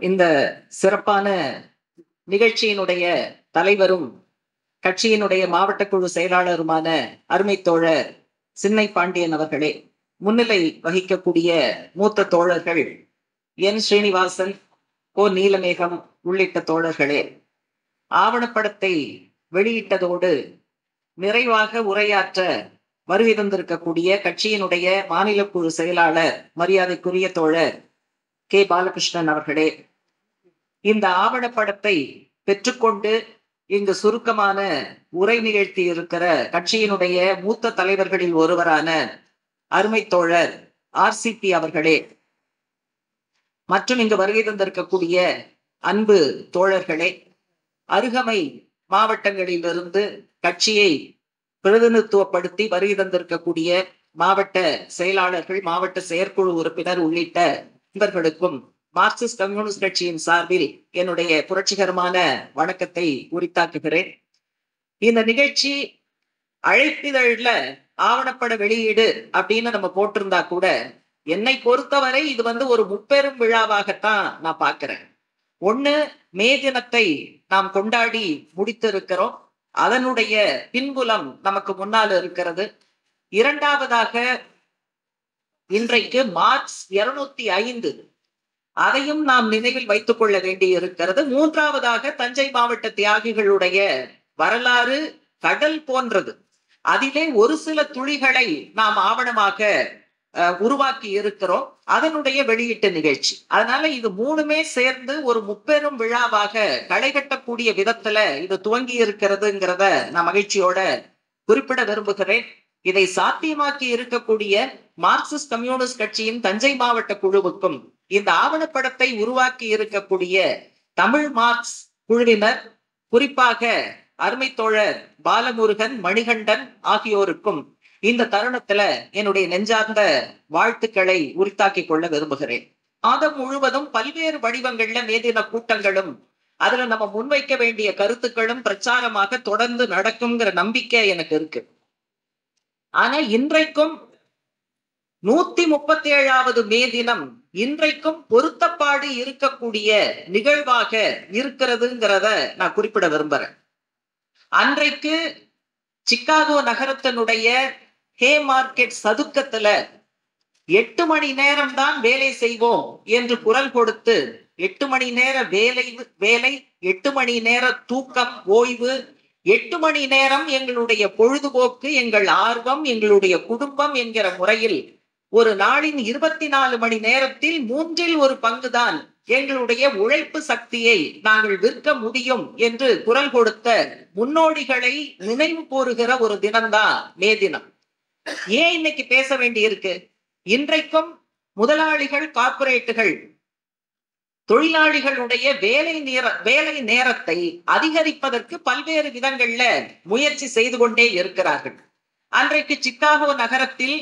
இந்த சிறப்பான நிகழ்ச்சியினுடைய தலைவரும் கட்சியினுடைய மாவட்ட குழு செயலாளருமான அருமை தோழர் சின்னை பாண்டியன் அவர்களே முன்னிலை வகிக்கக்கூடிய மூத்த தோழர்கள் என் ஸ்ரீனிவாசன் ஓ நீலமேகம் உள்ளிட்ட தோழர்களே ஆவணப்படத்தை வெளியிட்டதோடு நிறைவாக உரையாற்ற வருகை தந்திருக்கக்கூடிய கட்சியினுடைய மாநில குழு செயலாளர் மரியாதைக்குரிய தோழர் கே. பாலகிருஷ்ணன் அவர்களே இந்த ஆவணப்படத்தை பெற்றுக்கொண்டு இங்கு சுருக்கமான உரை நிகழ்த்தி இருக்கிற கட்சியினுடைய மூத்த தலைவர்களில் ஒருவரான அருமை தோழர் ஆர்சிபி அவர்களே மற்றும் இங்கு வருகை தந்திருக்கக்கூடிய அன்பு தோழர்களே அருகமை மாவட்டங்களிலிருந்து கட்சியை பிரதிநிதித்துவப்படுத்தி வருகை தந்திருக்கக்கூடிய மாவட்ட செயலாளர்கள் மாவட்ட செயற்குழு உறுப்பினர் உள்ளிட்ட இவர்களுக்கும் மார்க்சிஸ்ட் கம்யூனிஸ்ட் கட்சியின் சார்பில் என்னுடைய புரட்சிகரமான வணக்கத்தை உரித்தாக்குகிறேன். இந்த நிகழ்ச்சி அழைப்பிதழ்ல ஆவணப்பட வெளியீடு அப்படின்னு நம்ம போட்டிருந்தா கூட என்னை பொறுத்தவரை இது வந்து ஒரு முப்பெரும் விழாவாகத்தான் நான் பார்க்கிறேன். ஒண்ணு மே தினத்தை நாம் கொண்டாடி முடித்திருக்கிறோம். அதனுடைய பின்புலம் நமக்கு முன்னால் இருக்கிறது. இரண்டாவதாக இன்றைக்கு மார்ச் இருநூத்தி ஐந்து. அதையும் நாம் நினைவில் வைத்துக் கொள்ள வேண்டி இருக்கிறது மூன்றாவதாக தஞ்சை மாவட்ட தியாகிகளுடைய வரலாறு கடல் போன்றது. அதிலே ஒரு சில துளிகளை நாம் ஆவணமாக உருவாக்கி இருக்கிறோம். அதனுடைய வெளியீட்டு நிகழ்ச்சி. அதனால இது மூணுமே சேர்ந்து ஒரு முப்பெரும் விழாவாக களைகட்டக்கூடிய விதத்துல இது துவங்கி இருக்கிறதுங்கிறத நான் மகிழ்ச்சியோட குறிப்பிட விரும்புகிறேன். இதை சாத்தியமாக்கி இருக்கக்கூடிய மார்க்சிஸ்ட் கம்யூனிஸ்ட் கட்சியின் தஞ்சை மாவட்ட குழுவுக்கும் இந்த ஆவணப்படத்தை உருவாக்கி இருக்கக்கூடிய தமிழ் மார்க்ஸ் குழுவினர் குறிப்பாக அருமை தோழர் பாலமுருகன் மணிகண்டன் ஆகியோருக்கும் இந்த தருணத்துல என்னுடைய நெஞ்சார்ந்த வாழ்த்துக்களை உரித்தாக்கி கொள்ள விரும்புகிறேன். மாதம் முழுவதும் பல்வேறு வடிவங்கள்ல மேதின கூட்டங்களும் அதுல நம்ம முன்வைக்க வேண்டிய கருத்துக்களும் பிரச்சாரமாக தொடர்ந்து நடக்குங்கிற நம்பிக்கை எனக்கு இருக்கு. ஆனா இன்றைக்கும் நூத்தி முப்பத்தி ஏழாவது மே தினம் இன்றைக்கும் பொருத்தப்பாடு இருக்கக்கூடிய நிகழ்வாக இருக்கிறதுங்கிறத நான் குறிப்பிட விரும்புறேன். அன்றைக்கு சிக்காகோ நகரத்தினுடைய ஹே மார்க்கெட் சதுக்கத்துல எட்டு மணி நேரம் தான் வேலை செய்வோம் என்று குரல் கொடுத்து எட்டு மணி நேர வேலை வேலை எட்டு மணி நேர தூக்கம் ஓய்வு எட்டு மணி நேரம் எங்களுடைய பொழுதுபோக்கு எங்கள் ஆர்வம் எங்களுடைய குடும்பம் என்கிற முறையில் ஒரு நாளின் இருபத்தி நாலு மணி நேரத்தில் மூன்றில் ஒரு பங்குதான் எங்களுடைய உழைப்பு சக்தியை நாங்கள் விற்க முடியும் என்று குரல் கொடுத்த முன்னோடிகளை நினைவு கூறுகிற ஒரு தினம்தான் மே தினம். ஏன் இன்னைக்கு பேச வேண்டி இருக்கு இன்றைக்கும் முதலாளிகள் கார்பரேட்டுகள் தொழிலாளிகளுடைய வேலை நேர வேலை நேரத்தை அதிகரிப்பதற்கு பல்வேறு விதங்கள்ல முயற்சி செய்து கொண்டே இருக்கிறார்கள். அன்றைக்கு சிக்காகோ நகரத்தில்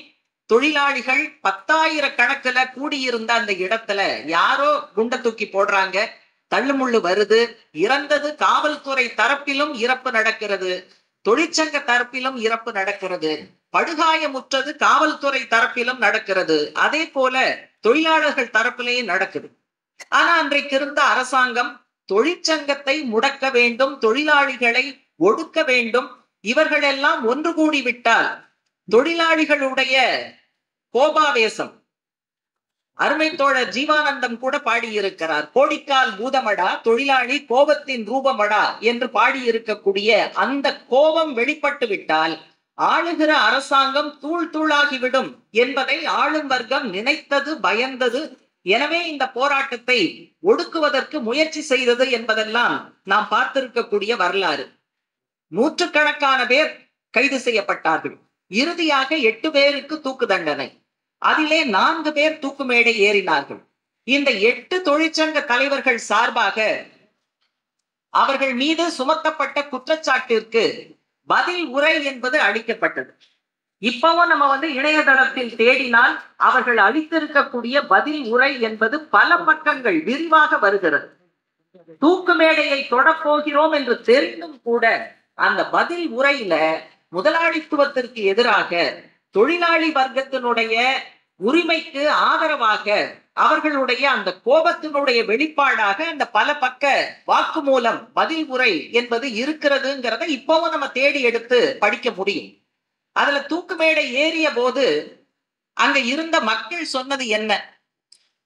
தொழிலாளிகள் பத்தாயிரக்கணக்கில் கூடியிருந்த அந்த இடத்துல யாரோ குண்டை தூக்கி போடுறாங்க. தள்ளுமுள்ளு வருது. இறந்தது காவல்துறை தரப்பிலும் இறப்பு நடக்கிறது. தொழிற்சங்க தரப்பிலும் இறப்பு நடக்கிறது. படுகாயமுற்றது காவல்துறை தரப்பிலும் நடக்கிறது. அதே போல தொழிலாளர்கள் தரப்பிலேயும் நடக்குது. ஆனா அன்றைக்கு இருந்த அரசாங்கம் தொழிற்சங்கத்தை முடக்க வேண்டும் தொழிலாளிகளை ஒடுக்க வேண்டும். இவர்களெல்லாம் ஒன்று கூடி விட்டால் தொழிலாளிகளுடைய கோபாவேசம். அருமை தோழர் ஜீவானந்தம் கூட பாடியிருக்கிறார். கோடிக்கால் பூதமடா தொழிலாளி கோபத்தின் ரூபமடா என்று பாடியிருக்கக்கூடிய அந்த கோபம் வெளிப்பட்டு விட்டால் ஆளுகிற அரசாங்கம் தூள் தூளாகிவிடும் என்பதை ஆளும் வர்க்கம் நினைத்தது பயந்தது. எனவே இந்த போராட்டத்தை ஒடுக்குவதற்கு முயற்சி செய்தது என்பதெல்லாம் நாம் பார்த்திருக்கக்கூடிய வரலாறு. நூற்றுக்கணக்கான பேர் கைது செய்யப்பட்டார்கள். இறுதியாக எட்டு பேருக்கு தூக்கு தண்டனை. அதிலே நான்கு பேர் தூக்கு மேடை ஏறினார்கள். இந்த எட்டு தொழிற்சங்க தலைவர்கள் சார்பாக அவர்கள் மீது சுமத்தப்பட்ட குற்றச்சாட்டிற்கு பதில் உரை என்பது அளிக்கப்பட்டது. இப்பவும் நம்ம வந்து இணையதளத்தில் தேடினால் அவர்கள் அளித்திருக்கக்கூடிய பதில் உரை என்பது பல பக்கங்கள் விரிவாக வருகிறது. தூக்கு மேடையை தொடப்போகிறோம் என்று தெரிந்தும் கூட அந்த பதில் உரையில முதலாளித்துவத்திற்கு எதிராக தொழிலாளி வர்க்கத்தினுடைய உரிமைக்கு ஆதரவாக அவர்களுடைய அந்த கோபத்தினுடைய வெளிப்பாடாக அந்த பல பக்க வாக்குமூலம் பதில் உரை என்பது இருக்கிறதுங்கிறத இப்பவும் நம்ம தேடி எடுத்து படிக்க முடியும். அதுல தூக்கு மேடை ஏறிய போது அங்க இருந்த மக்கள் சொன்னது என்ன?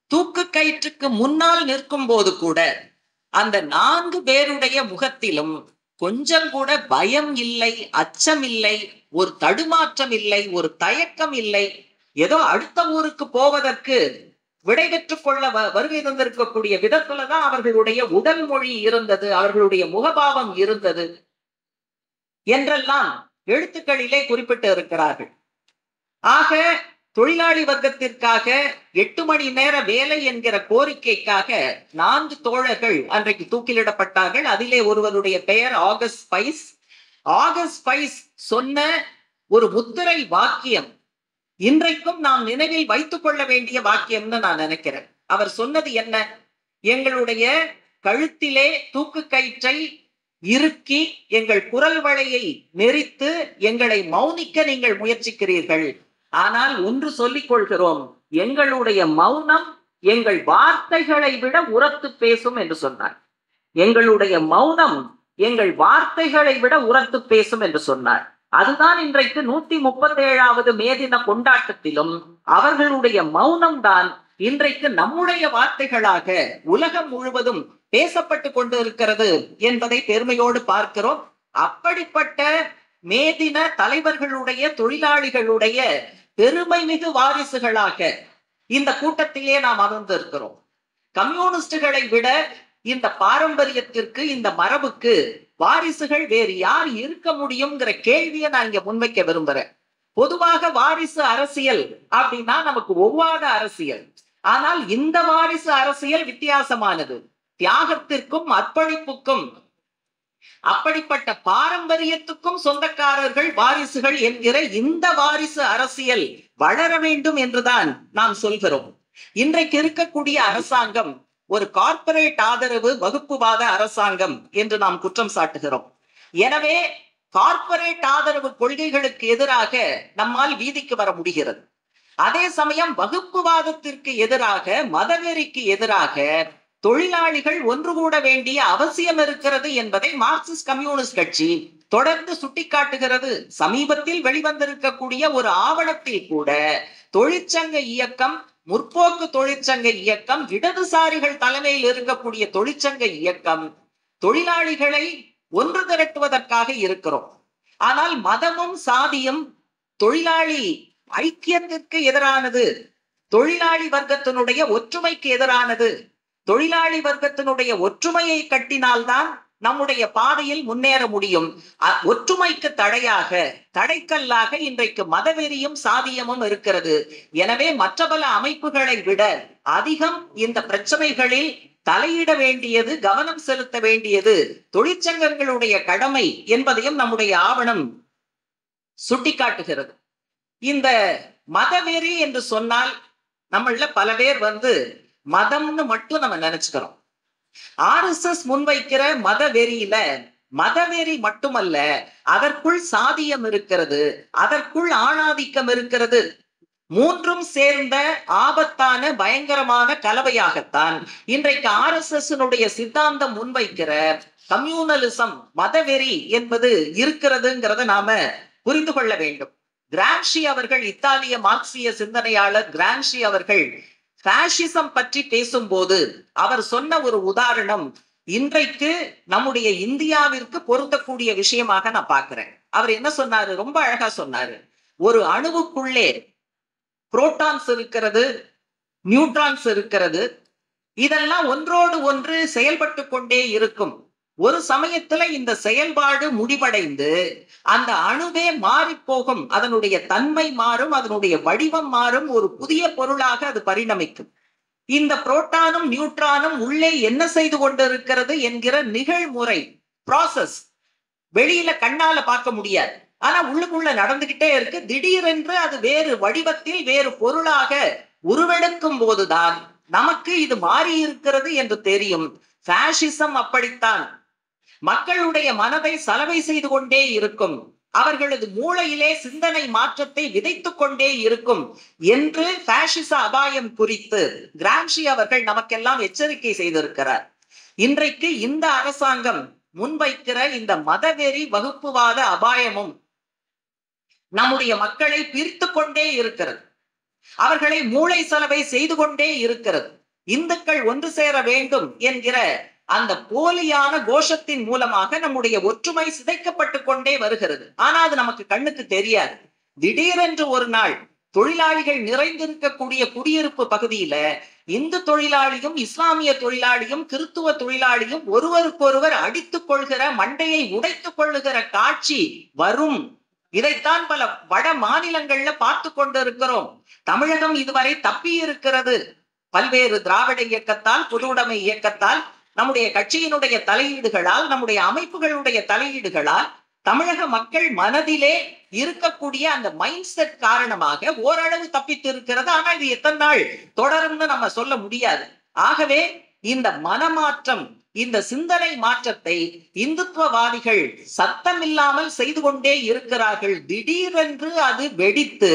தூக்கு கயிற்றுக்கு முன்னால் நிற்கும் போது கூட அந்த நான்கு பேருடைய முகத்திலும் கொஞ்சம் கூட பயம் இல்லை அச்சம் இல்லை ஒரு தடுமாற்றம் இல்லை ஒரு தயக்கம் இல்லை. ஏதோ அடுத்த ஊருக்கு போவதற்கு விடை பெற்றுக் கொள்ள வ- வருகை தந்திருக்கக்கூடிய விதத்துலதான் அவர்களுடைய உடல் மொழி இருந்தது அவர்களுடைய முகபாவம் இருந்தது என்றெல்லாம் எழுத்துக்களிலே குறிப்பிட்டு இருக்கிறார்கள். ஆக தொழிலாளி வர்க்கத்திற்காக எட்டு மணி நேர வேலை என்கிற கோரிக்கைக்காக நான்கு தோழர்கள் அன்றைக்கு தூக்கிலிடப்பட்டார்கள். அதிலே ஒருவருடைய பெயர் ஆகஸ்ட் ஸ்பைஸ். ஆகஸ்ட் ஸ்பைஸ் சொன்ன ஒரு முத்திரை வாக்கியம். இன்றைக்கும் நாம் நினைவில் வைத்துக் கொள்ள வேண்டிய வாக்கியம்னு நான் நினைக்கிறேன். அவர் சொன்னது என்ன? எங்களுடைய கழுத்திலே தூக்கு கயிற்றை இறுக்கி எங்கள் குரல் வளையை நெரித்து எங்களை மௌனிக்க நீங்கள் முயற்சிக்கிறீர்கள். ஆனால் ஒன்று சொல்லிக் கொள்கிறோம் எங்களுடைய மௌனம் எங்கள் வார்த்தைகளை விட உரத்து பேசும் என்று சொன்னார். எங்களுடைய மௌனம் எங்கள் வார்த்தைகளை விட உரத்து பேசும் என்று சொன்னார். அதுதான் இன்றைக்கு நூத்தி முப்பத்தி ஏழாவது மே தின கொண்டாட்டத்திலும் அவர்களுடைய மௌனம் தான் இன்றைக்கு நம்முடைய வார்த்தைகளாக உலகம் முழுவதும் பேசப்பட்டு கொண்டு இருக்கிறது என்பதை பெருமையோடு பார்க்கிறோம். அப்படிப்பட்ட மேதின தலைவர்களுடைய தொழிலாளிகளுடைய பெருமை மிகு வாரிசுகளாக இந்த கூட்டத்திலே நாம் அமர்ந்திருக்கிறோம். கம்யூனிஸ்டுகளை விட இந்த பாரம்பரியத்திற்கு இந்த மரபுக்கு வாரிசுகள் வேறு யார் இருக்க முடியுங்கிற கேள்வியை நான் இங்க முன்வைக்க விரும்புறேன். பொதுவாக வாரிசு அரசியல் அப்படின்னா நமக்கு ஒவ்வாத அரசியல். ஆனால் இந்த வாரிசு அரசியல் வித்தியாசமானது. தியாகத்திற்கும் அர்ப்பணிப்புக்கும் அப்படிப்பட்ட பாரம்பரியத்துக்கும் சொந்தக்காரர்கள் வாரிசுகள் என்கிற இந்த வாரிசு அரசியல் வளர வேண்டும் என்றுதான் நாம் சொல்கிறோம். இன்றைக்கு இருக்கக்கூடிய அரசாங்கம் ஒரு கார்ப்பரேட் ஆதரவு வகுப்புவாத அரசாங்கம் என்று நாம் குற்றம் சாட்டுகிறோம். எனவே கார்ப்பரேட் ஆதரவு கொள்கைகளுக்கு எதிராக நம்மால் வீதிக்கு வர முடிகிறது. அதே சமயம் வகுப்புவாதத்திற்கு எதிராக மதவெறிக்கு எதிராக தொழிலாளிகள் ஒன்று கூட வேண்டிய அவசியம் இருக்கிறது என்பதை மார்க்சிஸ்ட் கம்யூனிஸ்ட் கட்சி தொடர்ந்து சுட்டிக்காட்டுகிறது. சமீபத்தில் வெளிவந்திருக்கக்கூடிய ஒரு ஆவணத்தில் கூட தொழிற்சங்க இயக்கம் முற்போக்கு தொழிற்சங்க இயக்கம் இடதுசாரிகள் தலைமையில் இருக்கக்கூடிய தொழிற்சங்க இயக்கம் தொழிலாளிகளை ஒன்று திரட்டுவதற்காக இருக்கிறோம். ஆனால் மதமும் சாதியும் தொழிலாளி ஐக்கியத்திற்கு எதிரானது தொழிலாளி வர்க்கத்தினுடைய ஒற்றுமைக்கு எதிரானது. தொழிலாளி வர்க்கத்தினுடைய ஒற்றுமையை கட்டினால்தான் நம்முடைய பாதையில் முன்னேற முடியும். அ- ஒற்றுமைக்கு தடையாக தடைக்கல்லாக இன்றைக்கு மதவெறியும் சாதியமும் இருக்கிறது. எனவே மற்ற பல அமைப்புகளை விட அதிகம் இந்த பிரச்சனைகளில் தலையிட வேண்டியது கவனம் செலுத்த வேண்டியது தொழிற்சங்கங்களுடைய கடமை என்பதையும் நம்முடைய ஆவணம் சுட்டிக்காட்டுகிறது. இந்த மதவெறி என்று சொன்னால் நம்மள பல பேர் வந்து மதம்னு மட்டும் நம்ம நினைச்சுக்கிறோம். ஆர்எஸ்எஸ் முன்வைக்கிற மதவெறியில மதவெறி மட்டுமல்ல அதற்குள் சாதியம் இருக்கிறது அதற்குள் ஆணாதிக்கம் இருக்கிறது மூன்றும் சேர்ந்த ஆபத்தான பயங்கரமான கலவையாகத்தான் இன்றைக்கு ஆர்எஸ்எஸ் சித்தாந்தம் முன்வைக்கிற கம்யூனலிசம் மதவெறி என்பது இருக்கிறதுங்கிறத நாம புரிந்து கொள்ள வேண்டும். கிராம்ஷி அவர்கள் இத்தாலிய மார்க்சிய சிந்தனையாளர் கிராம்ஷி அவர்கள் பாசிசம் பற்றி பேசும்போது அவர் சொன்ன ஒரு உதாரணம் இன்றைக்கு நம்முடைய இந்தியாவிற்கு பொருந்தக்கூடிய விஷயமாக நான் பார்க்கிறேன். அவர் என்ன சொன்னாரு? ரொம்ப அழகா சொன்னாரு. ஒரு அணுவுக்குள்ளே புரோட்டான்ஸ் இருக்கிறது நியூட்ரான்ஸ் இருக்கிறது இதெல்லாம் ஒன்றோடு ஒன்று செயல்பட்டு கொண்டே இருக்கும். ஒரு சமயத்துல இந்த செயல்பாடு முடிவடைந்து அந்த அணுவே மாறி போகும் அதனுடைய தன்மை மாறும் அதனுடைய வடிவம் மாறும். ஒரு புதிய பொருளாக அது பரிணமிக்கும். இந்த புரோட்டானும் நியூட்ரானும் உள்ளே என்ன செய்து கொண்டிருக்கிறது என்கிற நிகழ்முறை ப்ராசஸ் வெளியில கண்ணால பார்க்க முடியாது. ஆனா உள்ளுக்குள்ள நடந்துகிட்டே இருக்கு. திடீரென்று அது வேறு வடிவத்தில் வேறு பொருளாக உருவெடுக்கும் போதுதான் நமக்கு இது மாறி இருக்கிறது என்று தெரியும். ஃபேஷிசம் அப்படித்தான். மக்களுடைய மனதை சலவை செய்து கொண்டே இருக்கும். அவர்களது மூளையிலே சிந்தனை மாற்றத்தை விதைத்துக் கொண்டே இருக்கும் என்று பாசிச அபாயம் குறித்து கிராம்ஷி அவர்கள் நமக்கெல்லாம் எச்சரிக்கை செய்திருக்கிறார். இன்றைக்கு இந்த அரசாங்கம் முன்வைக்கிற இந்த மதவெறி வகுப்புவாத அபாயமும் நம்முடைய மக்களை பிரித்து கொண்டே இருக்கிறது. அவர்களை மூளை செலவை செய்து கொண்டே இருக்கிறது. இந்துக்கள் ஒன்று சேர வேண்டும் என்கிற அந்த போலியான கோஷத்தின் மூலமாக நம்முடைய ஒற்றுமை சிதைக்கப்பட்டு கொண்டே வருகிறது. ஆனா அது நமக்கு கண்ணுக்கு தெரியாது. திடீரென்று ஒரு நாள் தொழிலாளிகள் நிறைந்திருக்கக்கூடிய குடியிருப்பு பகுதியில இந்து தொழிலாளியும் இஸ்லாமிய தொழிலாளியும் கிறித்துவ தொழிலாளியும் ஒருவருக்கொருவர் அடித்துக் கொள்கிற மண்டையை உடைத்துக் கொள்ளுகிற காட்சி வரும். இதைத்தான் பல வட மாநிலங்கள்ல பார்த்து கொண்டிருக்கிறோம். தமிழகம் இதுவரை தப்பி இருக்கிறது பல்வேறு திராவிட இயக்கத்தால் பொதுவுடைமை இயக்கத்தால் நம்முடைய கட்சியினுடைய தலையீடுகளால் நம்முடைய அமைப்புகளுடைய தலையீடுகளால் தமிழக மக்கள் மனதிலே இருக்கக்கூடிய அந்த மைண்ட் செட் காரணமாக ஓரளவு தப்பித்து இருக்கிறது ஆனா இது எத்தனை நாள் தொடரும்னு நம்ம சொல்ல முடியாது. ஆகவே இந்த மனமாற்றம் இந்த சிந்தனை மாற்றத்தை இந்துத்துவவாதிகள் சத்தமில்லாமல் செய்து கொண்டே இருக்கிறார்கள். திடீரென்று அது வெடித்து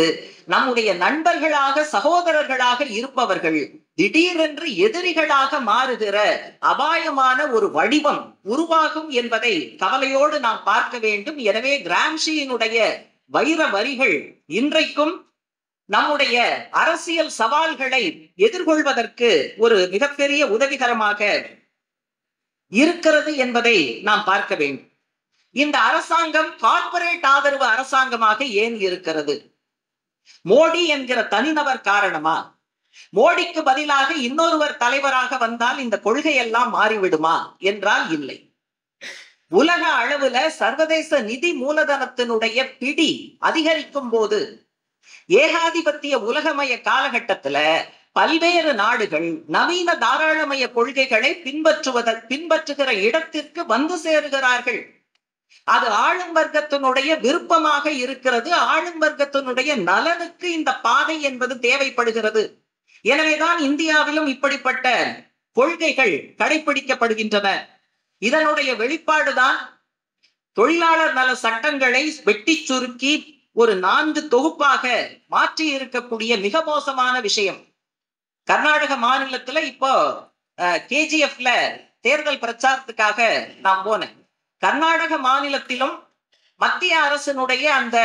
நம்முடைய நண்பர்களாக சகோதரர்களாக இருப்பவர்கள் திடீரென்று எதிரிகளாக மாறுகிற அபாயமான ஒரு வடிவம் உருவாகும் என்பதை கவலையோடு நாம் பார்க்க வேண்டும். எனவே கிராம்ஷியினுடைய வைர வரிகள் இன்றைக்கும் நம்முடைய அரசியல் சவால்களை எதிர்கொள்வதற்கு ஒரு மிகப்பெரிய உதவிகரமாக இருக்கிறது என்பதை நாம் பார்க்க வேண்டும். இந்த அரசாங்கம் கார்ப்பரேட் ஆதரவு அரசாங்கமாக ஏன் இருக்கிறது? மோடி என்கிற தனிநபர் காரணமா? மோடிக்கு பதிலாக இன்னொருவர் தலைவராக வந்தால் இந்த கொள்கை எல்லாம் மாறிவிடுமா என்றால் இல்லை. உலக அளவுல சர்வதேச நிதி மூலதனத்தினுடைய பிடி அதிகரிக்கும் போது ஏகாதிபத்திய உலகமய காலகட்டத்துல பல்வேறு நாடுகள் நவீன தாராளமய கொள்கைகளை பின்பற்றுவத பின்பற்றுகிற இடத்திற்கு வந்து சேருகிறார்கள். அது ஆளும் வர்க்கத்தினுடைய விருப்பமாக இருக்கிறது ஆளும் வர்க்கத்தினுடைய நலனுக்கு இந்த பாதை என்பது தேவைப்படுகிறது. எனவேதான் இந்தியாவிலும் இப்படிப்பட்ட கொள்கைகள் கடைபிடிக்கப்படுகின்றன இதனுடைய வெளிப்பாடுதான் தொழிலாளர் நல சட்டங்களை வெட்டி சுருக்கி ஒரு நான்கு தொகுப்பாக மாற்றி இருக்கக்கூடிய மிக மோசமான விஷயம். கர்நாடக மாநிலத்துல இப்போ கேஜிஎஃப்ல தேர்தல் பிரச்சாரத்துக்காக நான் போனேன். கர்நாடக மாநிலத்திலும் மத்திய அரசினுடைய அந்த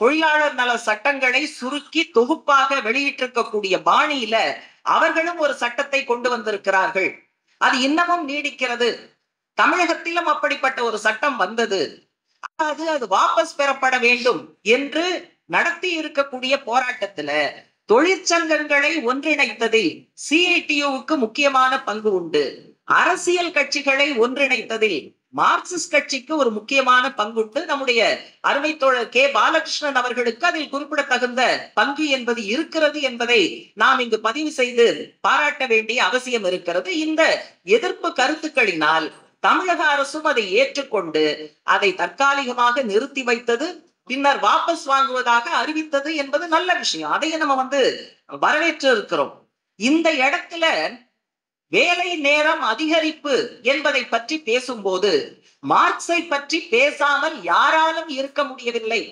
தொழிலாளர் நல சட்டங்களை சுருக்கி தொகுப்பாக வெளியிட்டிருக்கக்கூடிய பாணியில அவர்களும் ஒரு சட்டத்தை கொண்டு வந்திருக்கிறார்கள். அது இன்னமும் நீடிக்கிறது. தமிழகத்திலும் அப்படிப்பட்ட ஒரு சட்டம் வந்தது. அது அது வாபஸ் பெறப்பட வேண்டும் என்று நடத்தி இருக்கக்கூடிய போராட்டத்துல தொழிற்சங்கங்களை ஒன்றிணைத்ததில் சிஐடியுவுக்கு முக்கியமான பங்கு உண்டு. அரசியல் கட்சிகளை ஒன்றிணைத்ததில் மார்க்சிஸ்ட் கட்சிக்கு ஒரு முக்கியமான பங்குட்டு நம்முடைய அருமை தோழர் கே பாலகிருஷ்ணன் அவர்களுக்கு அதில் குறிப்பிடத்தகுந்த பங்கு என்பது இருக்கிறது என்பதை நாம் இங்கு பதிவு செய்து பாராட்ட வேண்டிய அவசியம் இருக்கிறது. இந்த எதிர்ப்பு கருத்துக்களினால் தமிழக அரசும் அதை ஏற்றுக்கொண்டு அதை தற்காலிகமாக நிறுத்தி வைத்தது பின்னர் வாபஸ் வாங்குவதாக அறிவித்தது என்பது நல்ல விஷயம். அதையே நம்ம வந்து வரவேற்று இருக்கிறோம் இந்த இடத்துல வேலை நேரம் அதிகரிப்பு என்பதை பற்றி பேசும்போது மார்க்ஸை பற்றி பேசாமல் யாராலும் இருக்க முடியவில்லை.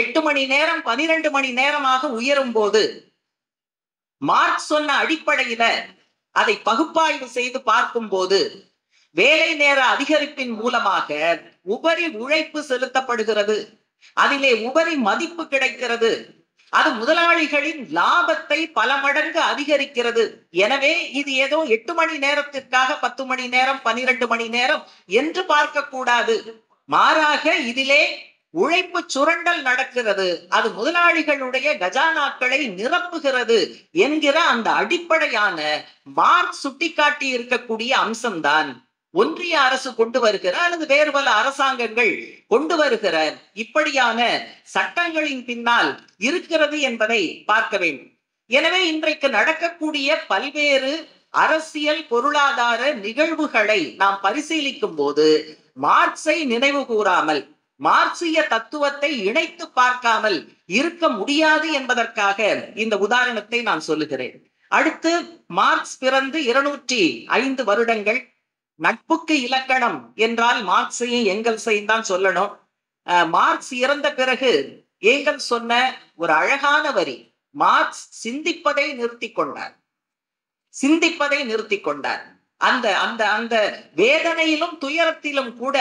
எட்டு மணி நேரம் பனிரெண்டு மணி நேரமாக உயரும் போது மார்க்ஸ் சொன்ன அடிப்படையில அதை பகுப்பாய்வு செய்து பார்க்கும் போது வேலை நேர அதிகரிப்பின் மூலமாக உபரி உழைப்பு செலுத்தப்படுகிறது. அதிலே உபரி மதிப்பு கிடைக்கிறது. அது முதலாளிகளின் லாபத்தை பல மடங்கு அதிகரிக்கிறது. எனவே இது ஏதோ எட்டு மணி நேரத்திற்காக பத்து மணி நேரம் பனிரெண்டு மணி நேரம் என்று பார்க்க கூடாது மாறாக இதிலே உழைப்பு சுரண்டல் நடக்கிறது. அது முதலாளிகளுடைய கஜானாக்களை நிரப்புகிறது என்கிற அந்த அடிப்படையான மார்க் சுட்டிக்காட்டி இருக்கக்கூடிய அம்சம்தான். ஒன்றிய அரசு கொண்டு வருகிற அல்லது வேறு பல அரசாங்கங்கள் கொண்டு வருகிற இப்படியான சட்டங்களின் பின்னால் இருக்கிறது என்பதை பார்க்க வேண்டும். எனவே இன்றைக்கு நடக்கக்கூடிய பல்வேறு அரசியல் பொருளாதார நிகழ்வுகளை நாம் பரிசீலிக்கும் போது மார்க்ஸை நினைவு கூறாமல் மார்க்சிய தத்துவத்தை இணைத்து பார்க்காமல் இருக்க முடியாது என்பதற்காக இந்த உதாரணத்தை நான் சொல்லுகிறேன். அடுத்து மார்க்ஸ் பிறந்து இருநூற்றி ஐந்து வருடங்கள் நட்புக்கு இலக்கணம் என்றால் மார்க்ஸையும் எங்கல்ஸையும் தான் சொல்லணும். மார்க்ஸ் இறந்த பிறகு ஏங்கல் சொன்ன ஒரு அழகான வரி மார்க்ஸ் சிந்திப்பதை நிறுத்தி கொண்டார். சிந்திப்பதை நிறுத்தி கொண்டார். அந்த அந்த அந்த வேதனையிலும் துயரத்திலும் கூட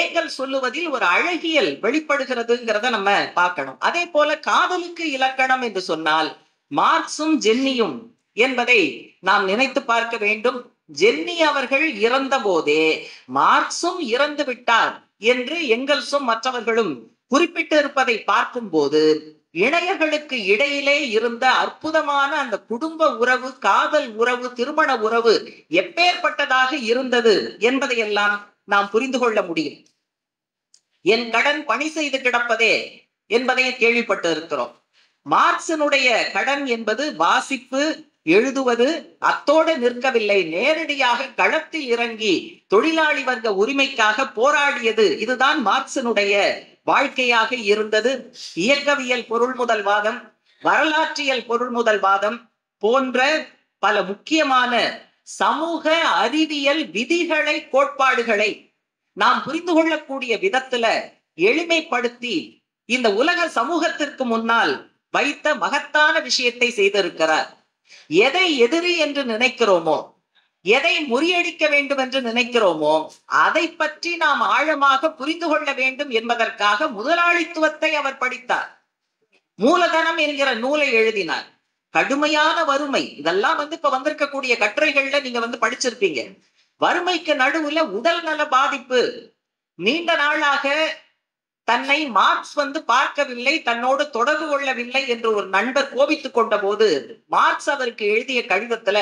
ஏங்கல் சொல்லுவதில் ஒரு அழகியல் வெளிப்படுகிறதுங்கிறத நம்ம பார்க்கணும். அதே போல காதலுக்கு இலக்கணம் என்று சொன்னால் மார்க்ஸும் ஜென்னியும் என்பதை நாம் நினைத்து பார்க்க வேண்டும். ஜென்னி அவர்கள் இறந்த போதே மார்க்ஸும் இறந்து விட்டார் என்று எங்கல்ஸும் மற்றவர்களும் குறிப்பிட்டு இருப்பதை பார்க்கும்போது இணையர்களுக்கு இடையிலே இருந்த அற்புதமான அந்த குடும்ப உறவு காதல் உறவு திருமண உறவு எப்பேற்பட்டதாக இருந்தது என்பதையெல்லாம் நாம் புரிந்து கொள்ள முடியும். என் கடன் பணி செய்து கிடப்பதே என்பதை கேள்விப்பட்டு இருக்கிறோம் மார்க்சினுடைய கடன் என்பது வாசிப்பு எழுதுவது அத்தோடு நிற்கவில்லை. நேரடியாக களத்தில் இறங்கி தொழிலாளி வர்க்க உரிமைக்காக போராடியது. இதுதான் மார்க்சனுடைய வாழ்க்கையாக இருந்தது. இயக்கவியல் பொருள் முதல்வாதம் வரலாற்றியல் பொருள் முதல்வாதம் போன்ற பல முக்கியமான சமூக அறிவியல் விதிகளை கோட்பாடுகளை நாம் புரிந்து கொள்ளக்கூடிய விதத்துல எளிமைப்படுத்தி இந்த உலக சமூகத்திற்கு முன்னால் வைத்த மகத்தான விஷயத்தை செய்திருக்கிறார். எதை எதிரி என்று நினைக்கிறோமோ எதை முறியடிக்க வேண்டும் என்று நினைக்கிறோமோ அதை பற்றி நாம் ஆழமாக புரிந்து கொள்ள வேண்டும் என்பதற்காக முதலாளித்துவத்தை அவர் படித்தார். மூலதனம் என்கிற நூலை எழுதினார். கடுமையான வறுமை. இதெல்லாம் வந்து இப்ப வந்திருக்கக்கூடிய கட்டுரைகள்ல நீங்க வந்து படிச்சிருப்பீங்க. வறுமைக்கு நடுவுல உடல் நல பாதிப்பு. நீண்ட நாளாக தன்னை மார்க்ஸ் வந்து பார்க்கவில்லை தன்னோடு தொடர்பு கொள்ளவில்லை என்று ஒரு நண்பர் கோபித்துக் கொண்ட போது மார்க்ஸ் அவருக்கு எழுதிய கடிதத்துல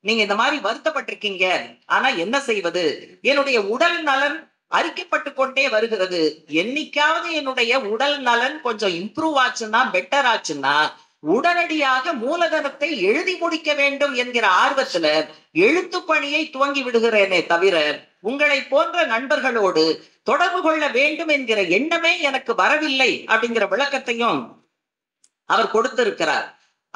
நீங்க இந்த மாதிரி வருத்தப்பட்டிருக்கீங்க. ஆனா என்ன செய்வது? என்னுடைய உடல் நலன் அறிக்கப்பட்டு கொண்டே வருகிறது. என்னைக்காவது என்னுடைய உடல் நலன் கொஞ்சம் இம்ப்ரூவ் ஆச்சுன்னா பெட்டர் ஆச்சுன்னா உடனடியாக மூலதனத்தை எழுதி முடிக்க வேண்டும் என்கிற ஆர்வத்துல எழுத்து பணியை துவங்கி விடுகிறேனே தவிர உங்களை போன்ற நண்பர்களோடு தொடர்பு கொள்ள வேண்டும் என்கிற எண்ணமே எனக்கு வரவில்லை அப்படிங்கிற விளக்கத்தையும் அவர் கொடுத்திருக்கிறார்.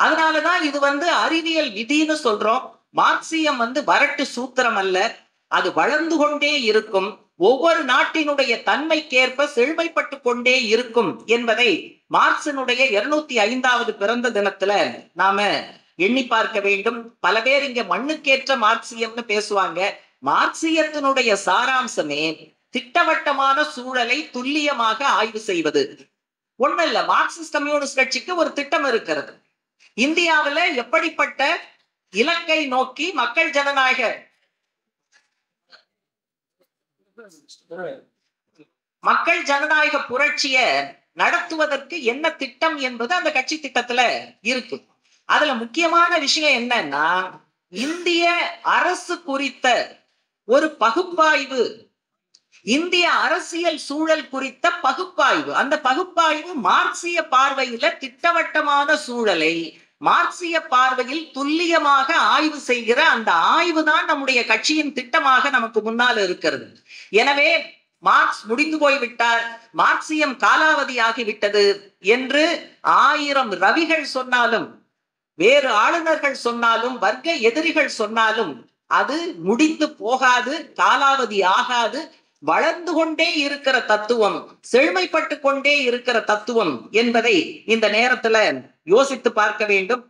அதனாலதான் இது வந்து அறிவியல் விதின்னு சொல்றோம். மார்க்சியம் வந்து வரட்டு சூத்திரம் அல்ல. அது வளர்ந்து கொண்டே இருக்கும். ஒவ்வொரு நாட்டினுடைய தன்மைக்கேற்ப செழுமைப்பட்டு கொண்டே இருக்கும் என்பதை மார்க்சினுடைய இருநூத்தி ஐந்தாவது பிறந்த தினத்துல நாம எண்ணி பார்க்க வேண்டும். பல பேர் இங்க மண்ணுக்கேற்ற மார்க்சியம்னு பேசுவாங்க. மார்க்சியத்தினுடைய சாராம்சமே திட்டவட்டமான சூழலை துல்லியமாக ஆய்வு செய்வது. ஒண்ணு இல்ல மார்க்சிஸ்ட் கம்யூனிஸ்ட் கட்சிக்கு ஒரு திட்டம் இருக்கிறது. இந்தியாவில எப்படிப்பட்ட இலக்கை நோக்கி மக்கள் ஜனநாயக மக்கள் ஜனநாயக புரட்சிய நடத்துவதற்கு என்ன திட்டம் என்பது அந்த கட்சி திட்டத்துல இருக்கு. அதுல முக்கியமான விஷயம் என்னன்னா இந்திய அரசு குறித்த ஒரு பகுப்பாய்வு. இந்திய அரசியல் சூழல் குறித்த பகுப்பாய்வு. அந்த பகுப்பாய்வு மார்க்சிய பார்வையில திட்டவட்டமான சூழலை மார்க்சிய பார்வையில் துல்லியமாக ஆய்வு செய்கிற அந்த ஆய்வு தான் நம்முடைய கட்சியின் திட்டமாக நமக்கு முன்னால் இருக்கிறது. எனவே மார்க்ஸ் முடிந்து போய்விட்டார். மார்க்சியம் காலாவதியாகிவிட்டது என்று ஆயிரம் ரவிகள் சொன்னாலும் வேறு ஆளுநர்கள் சொன்னாலும் வர்க்க எதிரிகள் சொன்னாலும் அது முடிந்து போகாது காலாவதி ஆகாது. வளர்ந்து கொண்டே இருக்கிற தத்துவம் செழுமைப்பட்டு கொண்டே இருக்கிற தத்துவம் என்பதை இந்த நேரத்துல யோசித்து பார்க்க வேண்டும்.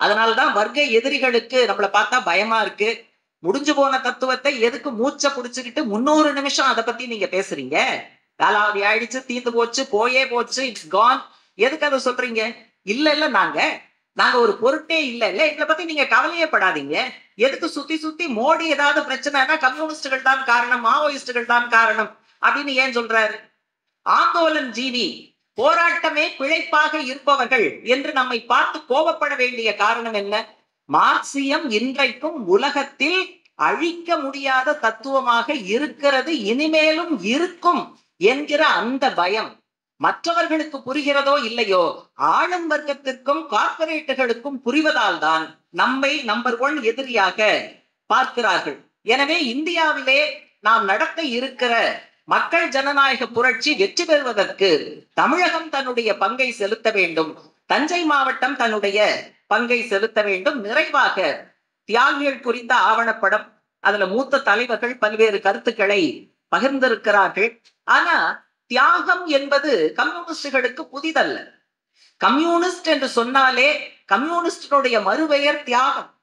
அதனால்தான் வர்க்க எதிரிகளுக்கு நம்மளை பார்த்தா பயமா இருக்கு. முடிஞ்சு போன தத்துவத்தை எதுக்கு மூச்சை புடிச்சுக்கிட்டு முன்னூறு நிமிஷம் அதை பத்தி நீங்க பேசுறீங்க? காலாவதி ஆயிடுச்சு தீந்து போச்சு போயே போச்சு இட்ஸ் கான் எதுக்கு அதை சொல்றீங்க? இல்ல இல்ல நாங்க நாங்க ஒரு பொருட்டே இல்ல. இல்ல இதை பத்தி நீங்க கவலையே படாதீங்க. எதுக்கு சுத்தி சுத்தி மோடி ஏதாவது பிரச்சனைனா கம்யூனிஸ்டுகள் தான் காரணம் மாவோயிஸ்டுகள் தான் காரணம் அப்படின்னு ஏன் சொல்றாரு? ஆந்தோலன் ஜீவி போராட்டமே பிழைப்பாக இருப்பவர்கள் என்று நம்மை பார்த்து கோபப்பட வேண்டிய காரணம் என்ன? மார்க்சியம் இன்றைக்கும் உலகத்தில் அழிக்க முடியாத தத்துவமாக இருக்கிறது இனிமேலும் இருக்கும் என்கிற அந்த பயம். மற்றவர்களுக்கு புரிகிறதோ இல்லையோ ஆளும் வர்க்கத்திற்கும் கார்பரேட்டுகளுக்கும் புரிவதால் தான் நம்மை நம்பர் ஒன் எதிரியாக பார்க்கிறார்கள். எனவே இந்தியாவிலே நாம் நடத்த இருக்கிற மக்கள் ஜனநாயக புரட்சி வெற்றி பெறுவதற்கு தமிழகம் தன்னுடைய பங்கை செலுத்த வேண்டும். தஞ்சை மாவட்டம் தன்னுடைய பங்கை செலுத்த வேண்டும். நிறைவாக தியாகிகள் குறித்த ஆவணப்படம் அதுல மூத்த தலைவர்கள் பல்வேறு கருத்துக்களை பகிர்ந்திருக்கிறார்கள். ஆனா தியாகம் என்பது கம்யூனிஸ்டுகளுக்கு புதிதல்ல. கம்யூனிஸ்ட் என்று சொன்னாலே கம்யூனிஸ்டினுடைய மறுபெயர் தியாகம்.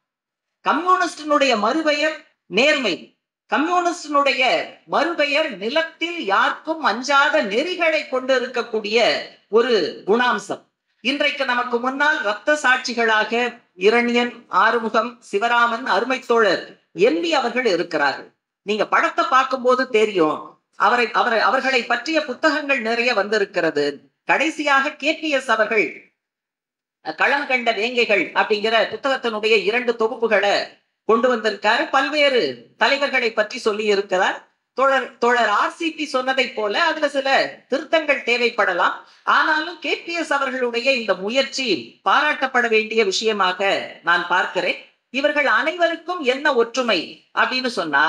கம்யூனிஸ்டினுடைய மறுபெயர் நேர்மை. கம்யூனிஸ்டினுடைய மறுபெயர் நிலத்தில் யாருக்கும் அஞ்சாத நெறிகளை கொண்டு இருக்கக்கூடிய ஒரு குணாம்சம். இன்றைக்கு நமக்கு முன்னால் ரத்த சாட்சிகளாக இரணியன் ஆறுமுகம் சிவராமன் அருமை தோழர் என்பி அவர்கள் இருக்கிறார்கள். நீங்க படத்தை பார்க்கும்போது தெரியும். அவரை அவரை அவர்களை பற்றிய புத்தகங்கள் நிறைய வந்திருக்கிறது. கடைசியாக கேபிஎஸ் அவர்கள் களம் கண்ட வேங்கைகள் அப்படிங்கிற புத்தகத்தினுடைய இரண்டு தொகுப்புகளை கொண்டு வந்திருக்காரு. பல்வேறு தலைவர்களை பற்றி சொல்லி இருக்கிறார். தோழர் தோழர் ஆர்சிபி சொன்னதை போல அதுல சில திருத்தங்கள் தேவைப்படலாம். ஆனாலும் கே. பி. எஸ். அவர்களுடைய இந்த முயற்சி பாராட்டப்பட வேண்டிய விஷயமாக நான் பார்க்கிறேன். இவர்கள் அனைவருக்கும் என்ன ஒற்றுமை அப்படின்னு சொன்னா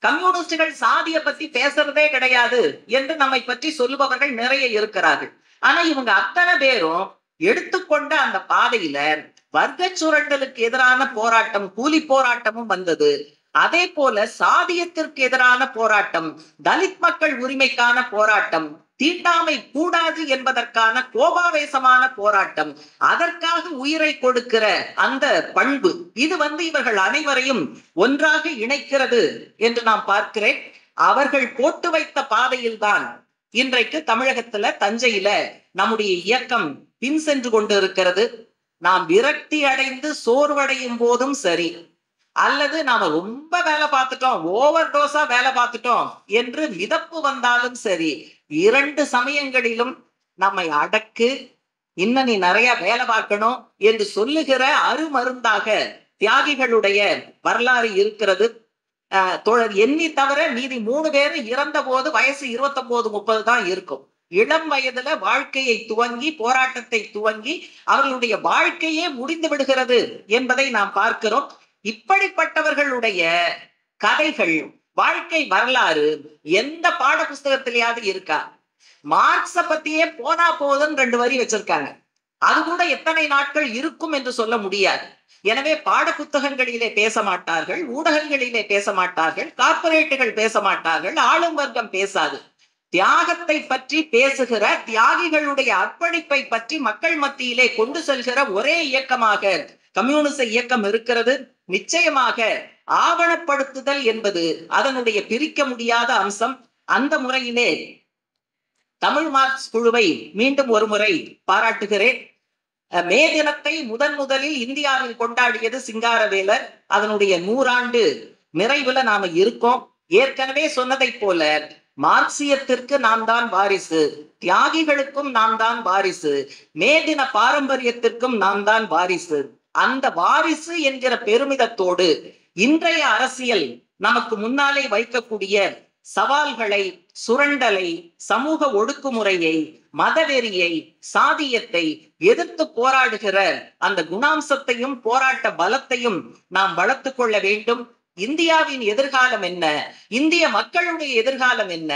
கம்யூனிஸ்டுகள் சாதிய பத்தி பேசுறதே கிடையாது என்று நம்மை பற்றி சொல்லுபவர்கள் நிறைய இருக்கிறார்கள். ஆனா இவங்க அத்தனை பேரும் எடுத்துக்கொண்ட அந்த பாதையில வர்க்க சுரண்டலுக்கு எதிரான போராட்டம் கூலி போராட்டமும் வந்தது. அதே போல சாதியத்திற்கு எதிரான போராட்டம் தலித் மக்கள் உரிமைக்கான போராட்டம் தீண்டாமை கூடாது என்பதற்கான கோபாவேசமான போராட்டம். அதற்காக உயிரை கொடுக்கிற அந்த பண்பு இது வந்து இவர்கள் அனைவரையும் ஒன்றாக இணைக்கிறது என்று நான் பார்க்கிறேன். அவர்கள் போட்டு வைத்த பாதையில்தான் இன்றைக்கு தமிழகத்துல தஞ்சையில நம்முடைய இயக்கம் பின் சென்று கொண்டு இருக்கிறது நாம் விரக்தி அடைந்து சோர்வடையும் போதும் சரி. அல்லது நாம ரொம்ப வேலை பார்த்துட்டோம் ஓவர் டோஸா வேலை பார்த்துட்டோம் என்று மிதப்பு வந்தாலும் சரி இரண்டு சமயங்களிலும் நம்மை அடக்கு இன்னும் நீ நிறைய வேலை பார்க்கணும் என்று சொல்லுகிற அருமருந்தாக தியாகிகளுடைய வரலாறு இருக்கிறது. தோழர் எண்ணி தவிர மீதி மூணு பேர் இறந்த போது வயசு இருபத்தொன்பது முப்பது தான் இருக்கும். இளம் வயதுல வாழ்க்கையை துவங்கி போராட்டத்தை துவங்கி அவர்களுடைய வாழ்க்கையே முடிந்து விடுகிறது என்பதை நாம் பார்க்கிறோம். இப்படிப்பட்டவர்களுடைய கதைகள் வாழ்க்கை வரலாறு எந்த பாட புஸ்தகத்திலேயாவது இருக்கா? மார்க்ஸ பத்தியே போனா போதுன்னு ரெண்டு வரி வச்சிருக்காங்க. அது கூட எத்தனை நாட்கள் இருக்கும் என்று சொல்ல முடியாது. எனவே பாட புத்தகங்களிலே பேச மாட்டார்கள் ஊடகங்களிலே பேச மாட்டார்கள் கார்பரேட்டுகள் பேச மாட்டார்கள் ஆளும் வர்க்கம் பேசாது. தியாகத்தை பற்றி பேசுகிற தியாகிகளுடைய அர்ப்பணிப்பை பற்றி மக்கள் மத்தியிலே கொண்டு செல்கிற ஒரே இயக்கமாக கம்யூனிச இயக்கம் இருக்கிறது நிச்சயமாக ஆவணப்படுத்துதல் என்பது அதனுடைய பிரிக்க முடியாத அம்சம். அந்த முறையிலே தமிழ் மார்க்ஸ் குழுவை மீண்டும் ஒரு முறை பாராட்டுகிறேன். மே தினத்தை முதன் முதலில் இந்தியாவில் கொண்டாடியது சிங்காரவேலர். அதனுடைய நூறாண்டு நிறைவுல நாம இருக்கோம். ஏற்கனவே சொன்னதை போல மார்க்சியத்திற்கு நாம் தான் வாரிசு தியாகிகளுக்கும் நாம் தான் வாரிசு மே தின பாரம்பரியத்திற்கும் நாம் தான் வாரிசு. அந்த வாரிசு என்கிற பெருமிதத்தோடு இன்றைய அரசியல் நமக்கு முன்னாலே வைக்கக்கூடிய சவால்களை சுரண்டலை சமூக ஒடுக்குமுறையை மதவெறியை சாதியத்தை எதிர்த்து போராடுகிற அந்த குணாம்சத்தையும் போராட்ட பலத்தையும் நாம் வளர்த்து கொள்ள வேண்டும். இந்தியாவின் எதிர்காலம் என்ன? இந்திய மக்களுடைய எதிர்காலம் என்ன?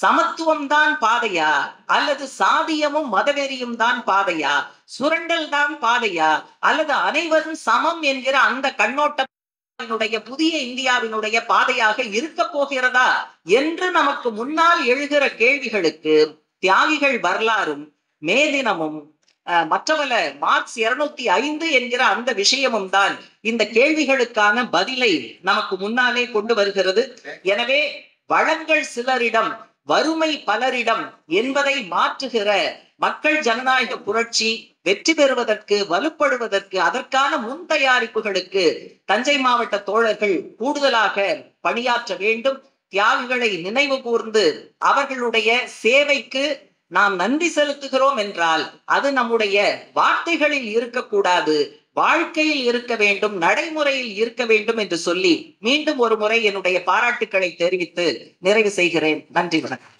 சமத்துவம் தான் பாதையா? அல்லது சாதியமும் மதவெறியும் தான் பாதையா? சுரண்டல் தான் பாதையா? அல்லது அனைவரும் சமம் என்கிற அந்த கண்ணோட்டம் புதிய இந்தியாவினுடைய பாதையாக இருக்க போகிறதா? என்று நமக்கு முன்னால் எழுகிற கேள்விகளுக்கு தியாகிகள் வரலாறும் மே தினமும் மற்றவல மார்க்ஸ் இருநூத்தி ஐந்து என்கிற அந்த விஷயமும் தான் இந்த கேள்விகளுக்கான பதிலை நமக்கு முன்னாலே கொண்டு வருகிறது. எனவே வளங்கள் சிலரிடம் வறுமை பலரிடம் என்பதை மாற்றுகிற மக்கள் ஜனநாயக புரட்சி வெற்றி பெறுவதற்கு வலுப்படுவதற்கு அதற்கான முன் தயாரிப்புகளுக்கு தஞ்சை மாவட்ட தோழர்கள் கூடுதலாக பணியாற்ற வேண்டும். தியாகிகளை நினைவு கூர்ந்து அவர்களுடைய சேவைக்கு நாம் நன்றி செலுத்துகிறோம் என்றால் அது நம்முடைய வார்த்தைகளில் இருக்கக்கூடாது. வாழ்க்கையில் இருக்க வேண்டும் நடைமுறையில் இருக்க வேண்டும் என்று சொல்லி மீண்டும் ஒரு முறை என்னுடைய பாராட்டுக்களை தெரிவித்து நிறைவு செய்கிறேன். நன்றி வணக்கம்.